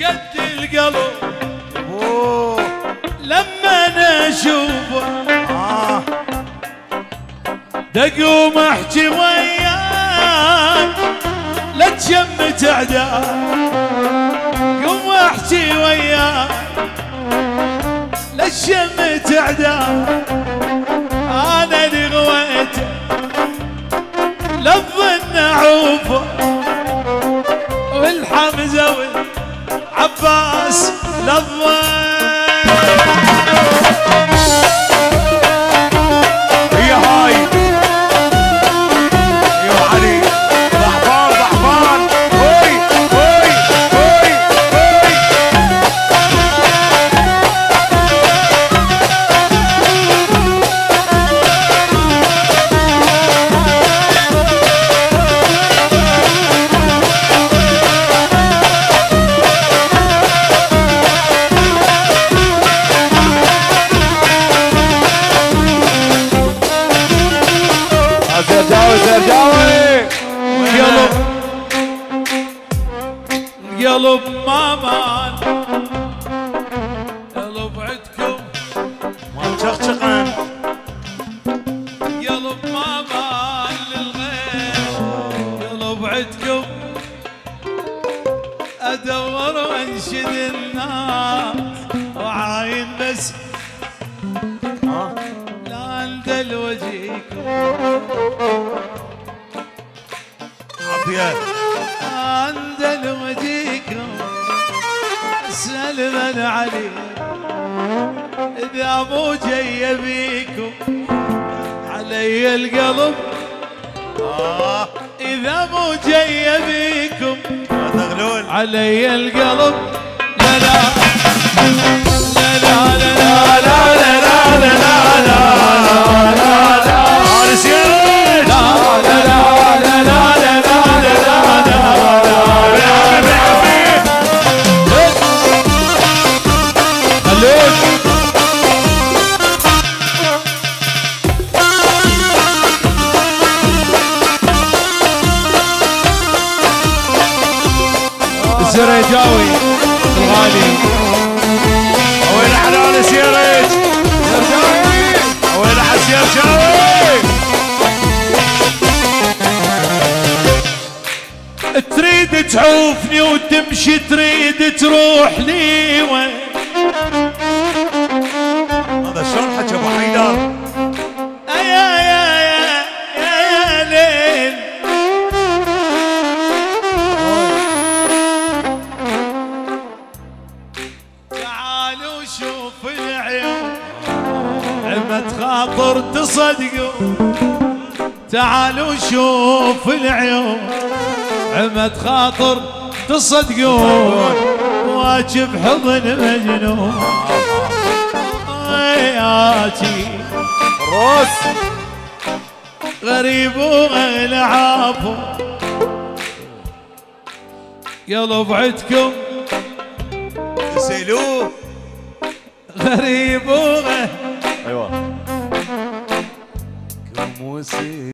شقد القلب لما أنا أشوفه. آه دقوم أحكي وياك. لا تشمت أعداء. قوم أحكي وياك. لا تشمت أعداء. أنا اللي غويته لا تظن أعوفه. والحمزة عباس للضيف القلب ما مان قلب عندكم ما تشخشقن قلب ما مان للغير قلب عندكم أدور وانشد الناس وعاين بس. لا اندل وجهكم عافيه وجهكم اسال من علي. إذا مو جاي بيكم علي القلب. آه إذا مو جاي بيكم علي القلب. الغالي. وين حلال سيرج وين حسير شاوي تريد تعوفني وتمشي تريد تروح لي وين؟ عمت خاطر تصدقوا. تعالوا شوف العيون. عمت خاطر تصدقون. واجب حضن مجنون ياتي روس. غريب وغير عافو قلب عندكم سيلوه غريب see.